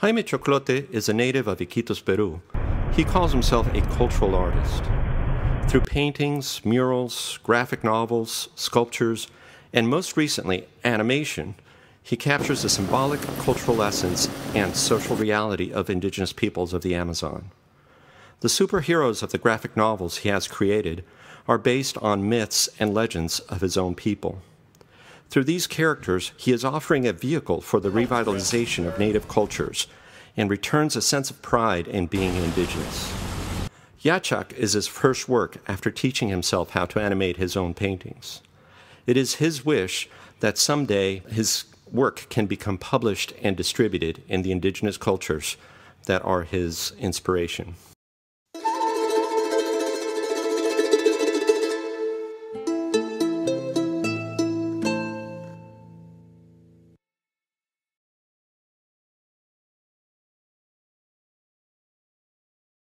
Jaime Choclote is a native of Iquitos, Peru. He calls himself a cultural artist. Through paintings, murals, graphic novels, sculptures, and most recently, animation, he captures the symbolic cultural essence and social reality of indigenous peoples of the Amazon. The superheroes of the graphic novels he has created are based on myths and legends of his own people. Through these characters, he is offering a vehicle for the revitalization of native cultures and returns a sense of pride in being indigenous. Yachak is his first work after teaching himself how to animate his own paintings. It is his wish that someday his work can become published and distributed in the indigenous cultures that are his inspiration.